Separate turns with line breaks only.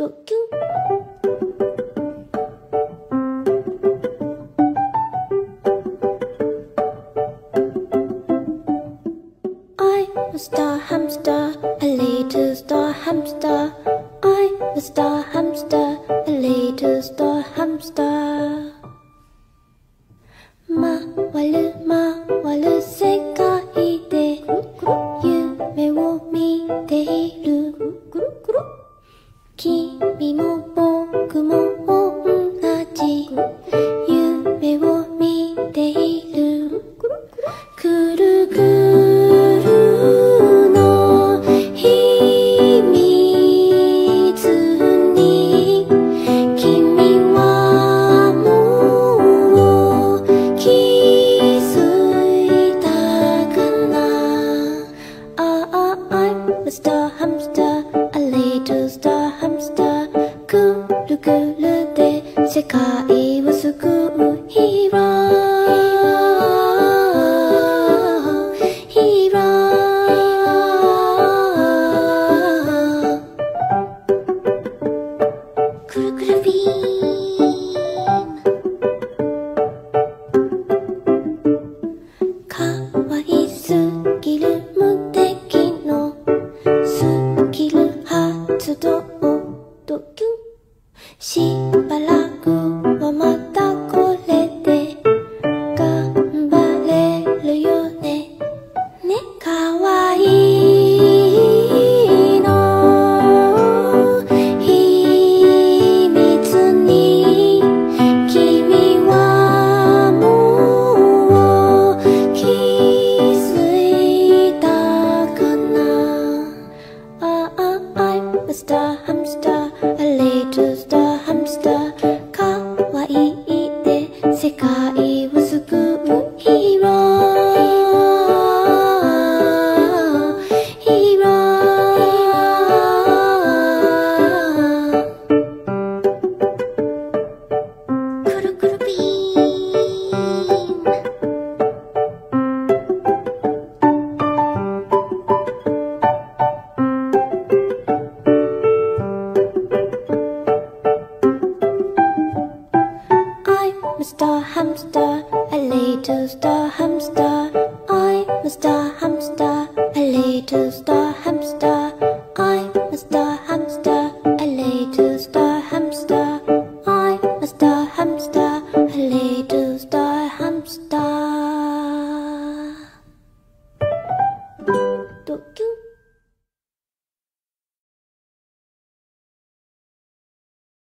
ドキュン I'm a star hamster, a little star hamster. I'm a star hamster, a little star hamster. 回る回る世界で夢を見ている君夢を見ている。くるくるの秘密に君はもう気づいたかなああ I'm a star hamster a little star hamster くるくるで世界心。a star hamster, a little star hamster. hamster, a little star.